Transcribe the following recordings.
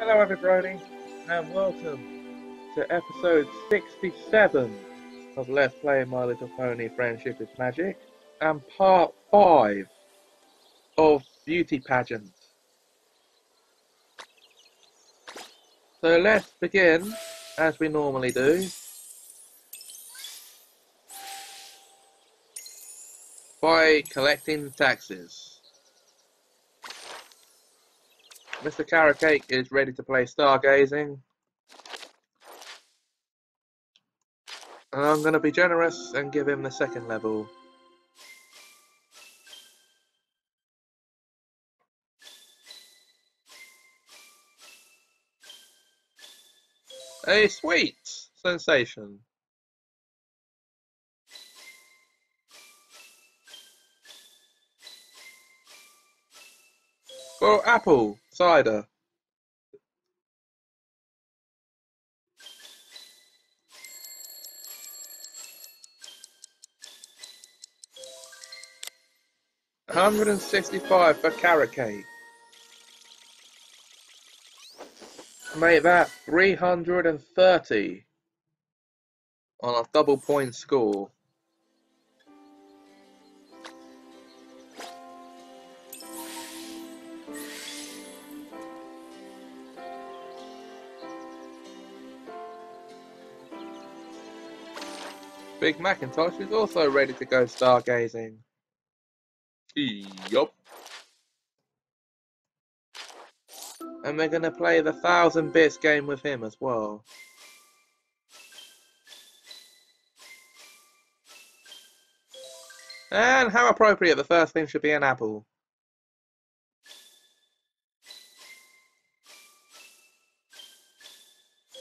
Hello, everybody, and welcome to episode 67 of Let's Play My Little Pony Friendship is Magic, and part 5 of Beauty Pageant. So let's begin, as we normally do, by collecting taxes. Mr. Carrot Cake is ready to play Stargazing. And I'm going to be generous and give him the second level. A sweet sensation. For apple cider. Hundred and sixty-five for carrot cake. Make that three hundred and thirty on a double point score. Big Macintosh is also ready to go stargazing. Yup. And we're going to play the Thousand Bits game with him as well. And how appropriate, the first thing should be an apple.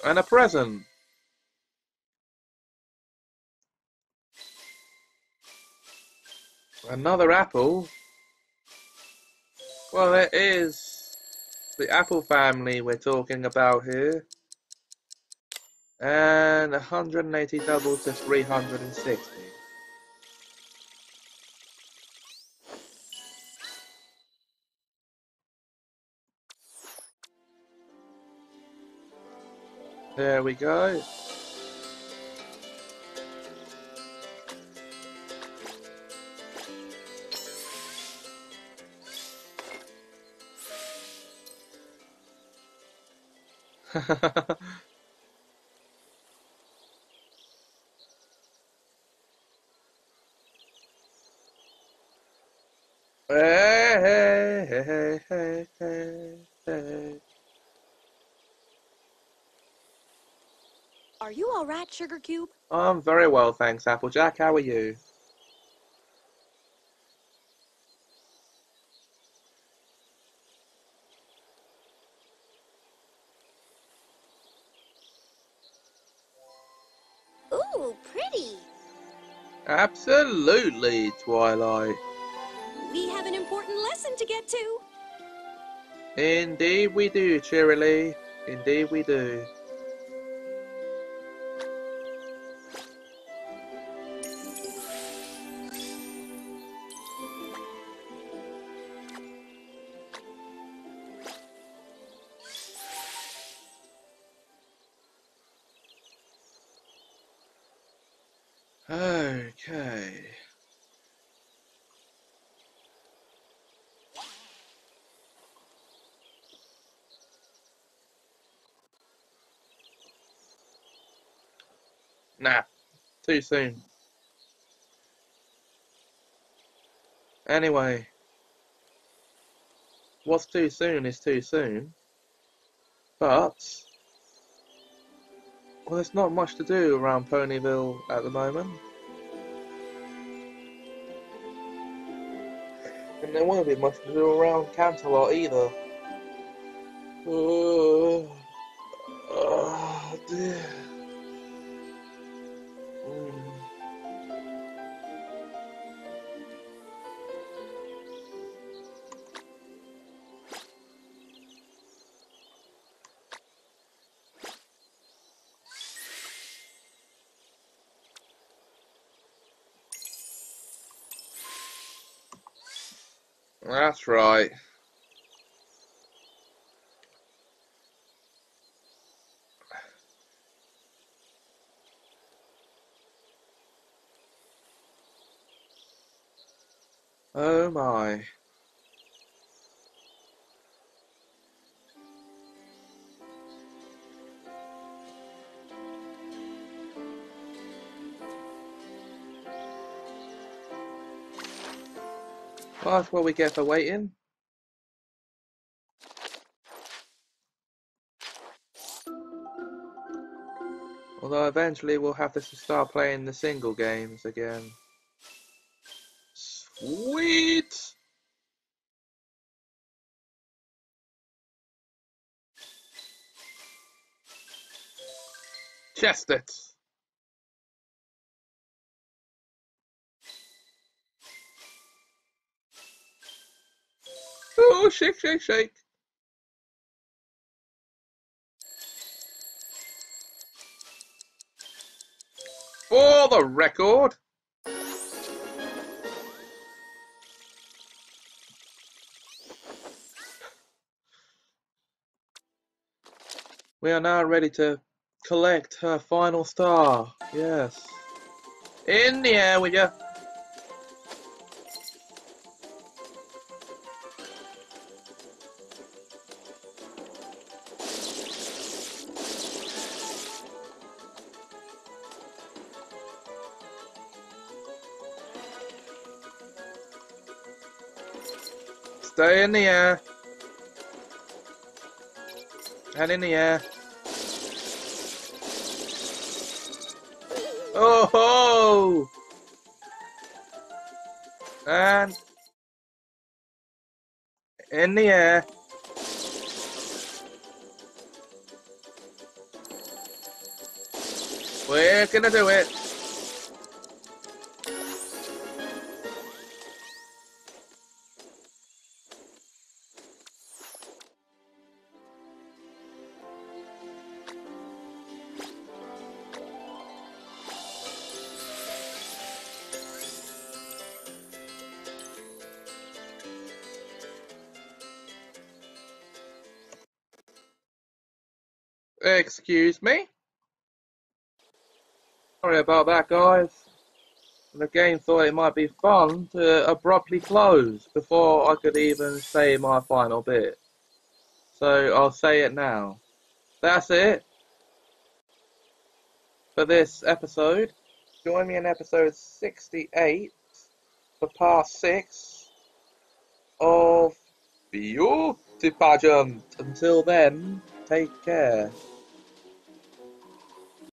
And a present. Another apple? Well, it is the apple family we're talking about here. And 180 double to 360. There we go. Hey. Are you all right, Sugar Cube? I'm very well, thanks, Applejack. How are you? Ooh, pretty. Absolutely, Twilight. We have an important lesson to get to. Indeed we do, Cheerilee. Indeed we do. Okay. Nah, too soon. Anyway, what's too soon is too soon. But, well, there's not much to do around Ponyville at the moment. And there won't be much to do around Canterlot either. Oh, oh That's right. Oh my. Well, that's what we get for waiting. Although eventually we'll have to start playing the single games again. Sweet! Chest Oh, shake, shake, shake! For the record, we are now ready to collect her final star. Yes. In the air with you. Stay in the air. And in the air. Oh ho! And in the air. We're gonna do it. Excuse me? Sorry about that, guys. The game thought it might be fun to abruptly close before I could even say my final bit. So I'll say it now. That's it for this episode. Join me in episode 68 for part 6 of Beauty Pageant. Until then, take care.